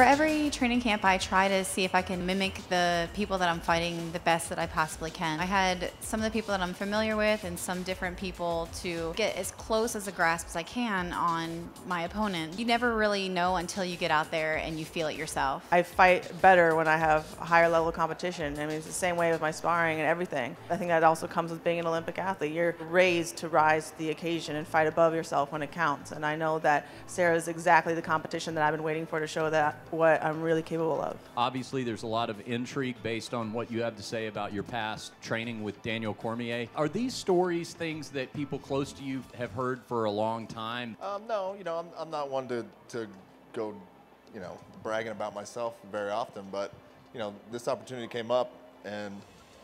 For every training camp, I try to see if I can mimic the people that I'm fighting the best that I possibly can. I had some of the people that I'm familiar with and some different people to get as close as a grasp as I can on my opponent. You never really know until you get out there and you feel it yourself. I fight better when I have higher level competition. I mean, it's the same way with my sparring and everything. I think that also comes with being an Olympic athlete. You're raised to rise to the occasion and fight above yourself when it counts. And I know that Sara is exactly the competition that I've been waiting for to show that what I'm really capable of. Obviously, there's a lot of intrigue based on what you have to say about your past training with Daniel Cormier. Are these stories things that people close to you have heard for a long time? Um, no, you know, I'm, I'm not one to, to go, you know, bragging about myself very often, but, you know, this opportunity came up and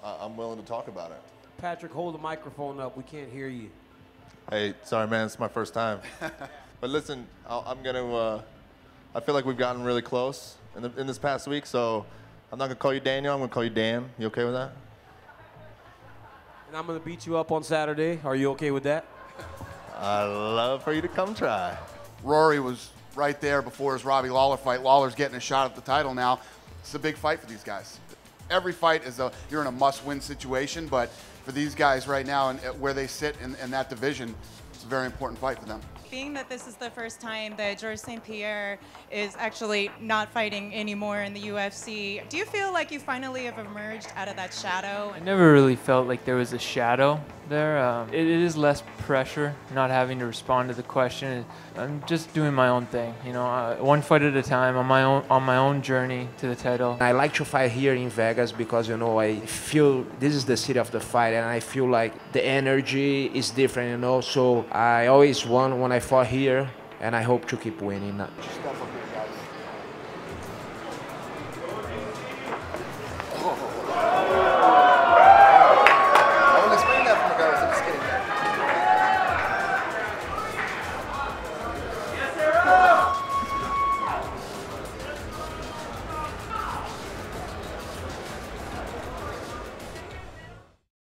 uh, I'm willing to talk about it. Patrick, hold the microphone up. We can't hear you. Hey, sorry, man, it's my first time. but listen, i am going to, uh, I feel like we've gotten really close in, the, in this past week, so I'm not going to call you Daniel. I'm going to call you Dan. You okay with that? And I'm going to beat you up on Saturday. Are you okay with that? I'd love for you to come try. Rory was right there before his Robbie Lawler fight. Lawler's getting a shot at the title now. It's a big fight for these guys. Every fight is a you're in a must-win situation, but for these guys right now and uh, where they sit in, in that division, it's a very important fight for them being that this is the first time that Georges St-Pierre is actually not fighting anymore in the UFC, do you feel like you finally have emerged out of that shadow? I never really felt like there was a shadow there. Um, it, it is less pressure, not having to respond to the question. I'm just doing my own thing, you know, uh, one fight at a time on my own on my own journey to the title. I like to fight here in Vegas because you know I feel this is the city of the fight, and I feel like the energy is different, you know. So I always won when I fought here, and I hope to keep winning. Just